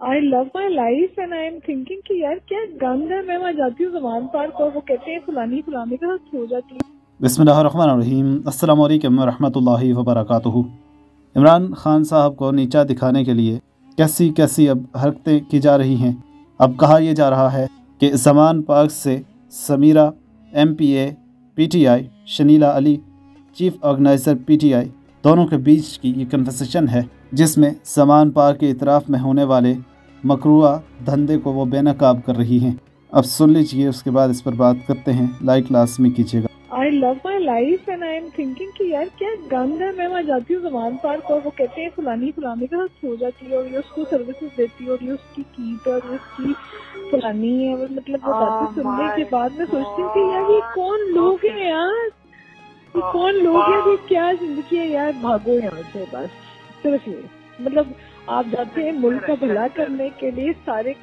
I love my life and I am thinking कि यार क्या गंद है, मैं वहाँ जाती हूँ जमान पार्क और वो कहते हैं फलानी फलानी के साथ सो जाती है। बसमीम अल्लाम वरहमतुल्लाहि वबरकातुहू। इमरान खान साहब को नीचा दिखाने के लिए कैसी कैसी अब हरकतें की जा रही हैं? अब कहा यह जा रहा है कि जमान पार्क से Samira M P A P T I Shanila Ali, chief organiser P T I दोनों के बीच की ये कन्वर्सेशन है, जिसमें समान पार्क के इतराफ़ में होने वाले मकरुआ धंधे को वो बेनकाब कर रही हैं। अब सुन लीजिए उसके बाद इस पर बात करते हैं। लाइक लाजमी कीजिएगा। I love my life and I am thinking कि यार क्या गंद है मैं वहाँ जाती हूँ जमान पार्क और वो कहते हैं फलानी फलानी के साथ सो जाती है और ये उसको सर्विसेज़ देती है और ये उसकी कीट और ये उसकी फलानी है और मतलब वो बातें सुनने के बाद मैं सोचती हूँ कि यार ये कौन लोग हैं यार? ये कौन लोग हैं ये क्या ज़िंदगी है? यार भागो यहाँ से बस। सिर्फ़ ये मतलब आप जाते हैं मुल्क का भला करने के लिए सारे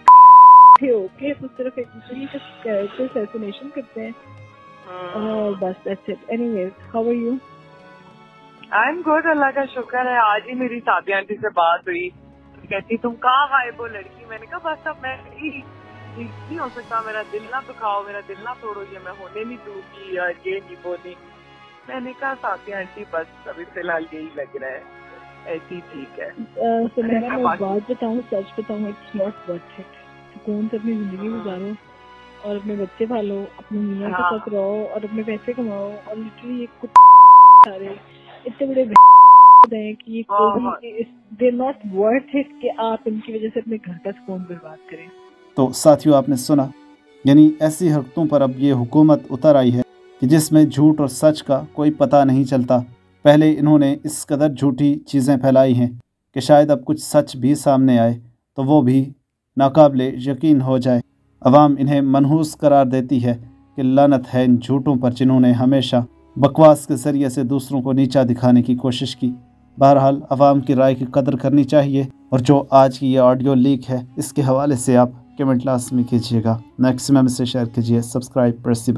होके तो सिर्फ़ एक दूसरे की असैसिनेशन करते हैं। और बस that's it anyways how are you I am good Allah का शुक्र है। आज ही मेरी साथी आंटी से बात हुई। तो कहती तुम कहाँ गायब हो लड़की? मैंने कहा बस अब मैं ठीक नहीं हो सकता। मेरा दिल ना दुखाओ मेरा दिल ना तोड़ो। ये मैं होने नहीं दूँगी या ये नहीं वो नहीं मैंने कहा साथी आंटी बस अभी फ़िलहाल यही लग रहा है। ऐसी ठीक है। तो मैं बात बताऊँ सच बताऊँ इट्स नॉट वर्थ इट सुकून से अपनी ज़िंदगी गुजारो और अपने बच्चे पालो अपने मियाँ के साथ रहो और अपने पैसे कमाओ और लिटरली ये कुछ सारे इतने बड़े हैं कि ये कोई दे नॉट वर्थ इट कि आप इनकी वजह से अपने घर का सुकून बर्बाद करें। तो साथियों आपने सुना यानी ऐसी हरकतों पर अब ये हुकूमत उतर आई है कि जिसमें झूठ और सच का कोई पता नहीं चलता। पहले इन्होंने इस कदर झूठी चीज़ें फैलाई हैं कि शायद अब कुछ सच भी सामने आए तो वो भी नाकबले यकीन हो जाए। अवाम इन्हें मनहूस करार देती है कि लानत है इन झूठों पर जिन्होंने हमेशा बकवास के ज़रिए से दूसरों को नीचा दिखाने की कोशिश की। बहरहाल, अवाम की राय की कदर करनी चाहिए, और जो आज की ये ऑडियो लीक है, इसके हवाले से आप कमेंट लास्ट में कीजिएगा मैक्सिमम से शेयर कीजिए, सब्सक्राइब, प्रेस दी